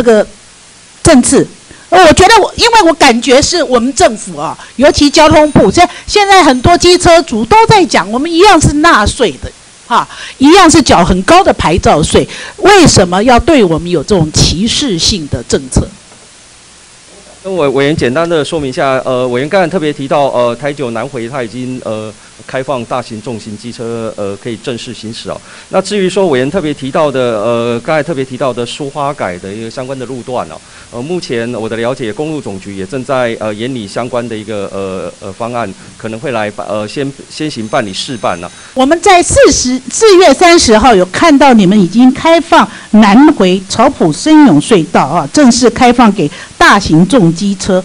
这个政次。我觉得我，因为我感觉是我们政府啊，尤其交通部，现现在很多机车族都在讲，我们一样是纳税的，哈，一样是缴很高的牌照税，为什么要对我们有这种歧视性的政策？跟委委员简单的说明一下，呃，委员刚才特别提到，呃，台九南回他已经呃开放大型重型机车呃可以正式行驶哦。那至于说委员特别提到的，呃，刚才特别提到的苏花改的一个相关的路段哦，呃，目前我的了解，公路总局也正在呃研拟相关的一个呃呃方案，可能会来呃先先行办理试办呢。我们在四十四月三十号有看到你们已经开放南回草埔深涌隧道啊，正式开放给大型重。机车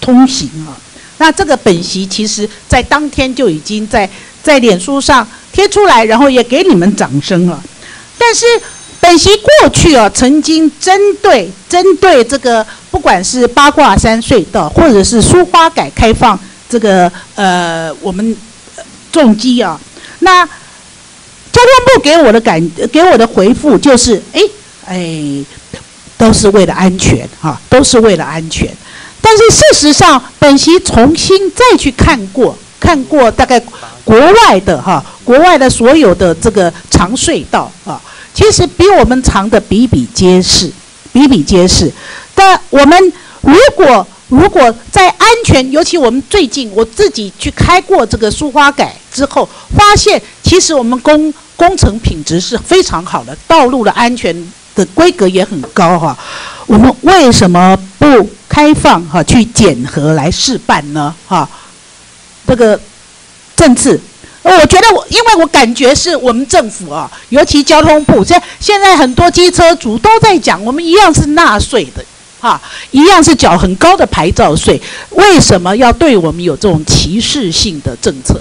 通行啊，那这个本席其实在当天就已经在在脸书上贴出来，然后也给你们掌声了。但是本席过去啊，曾经针对针对这个，不管是八卦山隧道，或者是苏花改开放这个呃我们重机啊，那交通部给我的感给我的回复就是，哎哎。都是为了安全，哈，都是为了安全。但是事实上，本席重新再去看过，看过大概国外的哈，国外的所有的这个长隧道啊，其实比我们长的比比皆是，比比皆是。但我们如果如果在安全，尤其我们最近我自己去开过这个苏花改之后，发现其实我们工工程品质是非常好的，道路的安全。的规格也很高哈，我们为什么不开放哈去检核来试办呢哈？这个政次，我觉得我因为我感觉是我们政府啊，尤其交通部，现现在很多机车族都在讲，我们一样是纳税的哈，一样是缴很高的牌照税，为什么要对我们有这种歧视性的政策？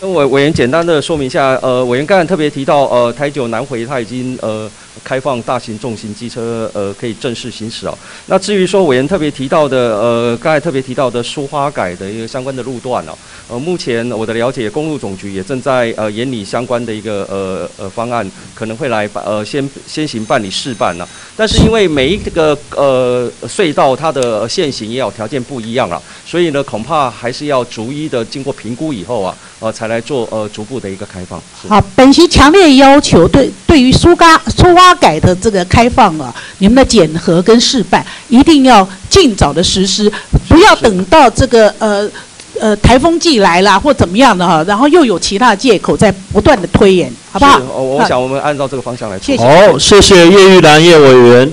那我委员简单的说明一下，呃，委员刚才特别提到，呃，台九南回他已经呃开放大型重型机车呃可以正式行驶哦。那至于说委员特别提到的，呃，刚才特别提到的苏花改的一个相关的路段哦，呃，目前我的了解，公路总局也正在呃研拟相关的一个呃呃方案，可能会来呃先先行办理试办呢。但是因为每一个呃隧道它的限行也有条件不一样啊，所以呢恐怕还是要逐一的经过评估以后啊，呃才。来做呃逐步的一个开放。好，本席强烈要求对对于苏嘎苏花改的这个开放啊，你们的检核跟示范一定要尽早的实施，不要等到这个呃呃台风季来了或怎么样的哈，然后又有其他借口在不断的推延，好不好？我我想我们按照这个方向来。谢谢。好，谢谢叶玉兰叶委员。